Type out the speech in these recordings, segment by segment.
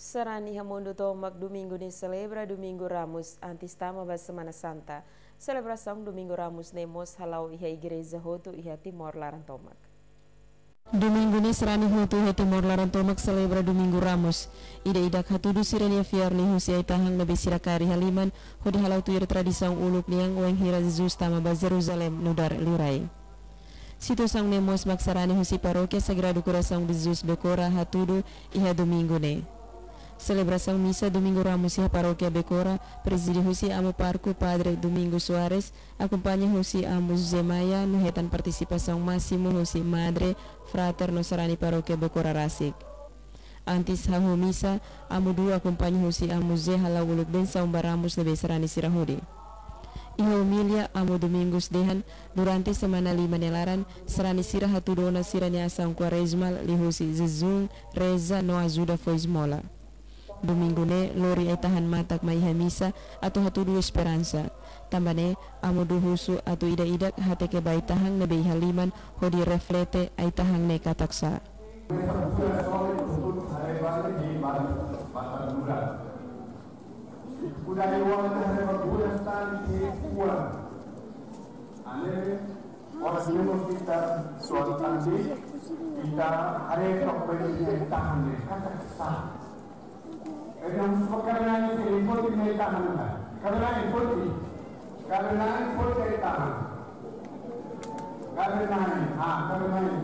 Serani Hamundo Tomak domingo ni celebra Domingo Ramos antistama ba Semana Santa. Celebração Domingo Ramos nemos halau iha igreja hotu iha Timor Laran Tomak. Domingo ni serani hotu iha Timor Laran Tomak celebra Domingo Ramos. Ida idak hatudu sirani fiar ni husi ay tahang sirakari haliman hodi halau tuyir tradisang uluk niang weng hira Jesus tama ba Jerusalem nudar lirai. Situação nemos maksarani husi parokia Sagrado Coração de Jesus Becora hatudu iha Domingo ne. Celebração missa Domingo Ramos e a paróquia Becora, preside Husi Amo Parco Padre Domingo Soares, acompanha Husi Amo José Maia no retan participação máximo Husi Madre Frater no Sarani Paróquia Becora Rasik. Antes hahu missa, Amo Du acompanha Husi Amo José Halawuluk Ben São Baramos de Besarani Sirahudi. Iha humilha amo domingos dehan durante semana lima nelaran serani sira hatudona sirani asang quaresmal lihusi zezung reza no ajuda foi esmola. Domingo ne lori ay tahan matak may hamisa ato hatudu esperanza. Tambane amo duhusu ato ida-idak hate ke bay tahang na bay haliman hodi reflete ay tahang ne kataksa. kita suatu kita hari ini tahan kata sah ಕಬಲಾಯಿಸಿ ಇನ್ಫೋಟಿ ಮೇಲ್ತಾ ಹಣ ಕಬಲಾ ಇನ್ಫೋಟಿ ಕಬಲಾ ಇನ್ಫೋಟಿ ಹೇಳ್ತಾ ಹಣ ಕಬಲಾಯಿ ಹಾ ಕಬಲಾಯಿ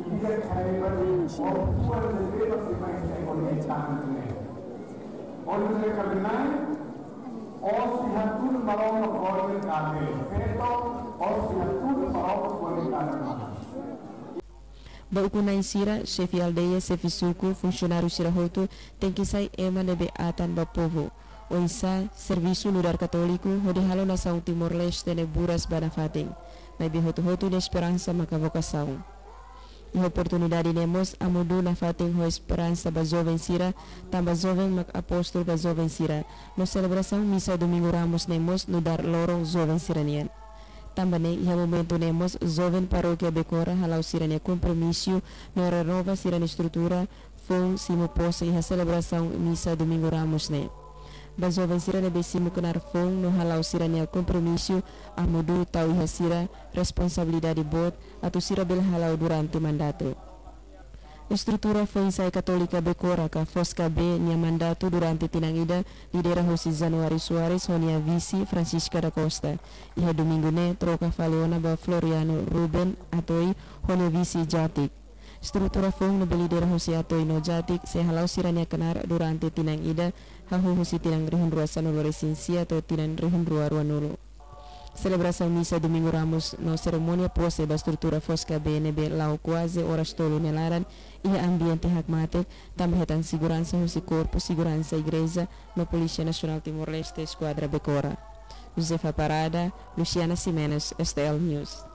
ಇದೀಗ ಖಾಯಿಬಲ್ಲಿ ಒಪ್ಪುವ ಜೊತೆ ಸಿಬ್ಬಂದಿ ಹೇಳ್ತಾ ಹಣ और मुझे करना है और सिहतुल मरों को गवर्नमेंट आते हैं Baukunay sira, chefe aldeia, chefe suco, funcionário sirahoto, tem que sair ema nebe atan ba povo. Oisa, serviço lugar católico, hode halo na São Timor-Leste ne buras banafating. May bihoto-hoto de esperança maka vocação. E oportunidade nemos amudu na fating ho esperança ba jovem sira, tamba jovem mak apóstolo ba jovem sira. No celebração misa domingo ramos nemos no dar lorong jovem siranian. Também e momento nemos jovem paróquia Becora halau sirane compromisso no renova sirane estrutura fom simo posse e a celebração missa domingo ramos ne. Ba jovem sirane besimo kenar fom no halau sirane compromisso a mudu tau e sira responsabilidade bot atau sira bel halau durante mandato. Estrutura Fonsai Católica Becora ka Fosca B nia mandato durante tinangida lidera José Januari Suarez honia visi Francisca da Costa. Iha domingo ne troca faleona ba Floriano Ruben atoi honia visi Jatik. Estrutura fong no lidera José atoi no Jatik se halau sirania kenar durante tinangida hahu José tinang rihun rua sanolo resinsia atau tinang rihun rua rua nulo. Celebração missa domingo Ramos no cerimônia pose da estrutura fosca BNB lau quase horas tolo nelaran e ambiente hakmatek também tan segurança o corpo segurança igreja no Polícia Nacional Timor-Leste Esquadra Becora. Josefa Parada, Luciana Simenes, STL News.